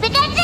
But that's it!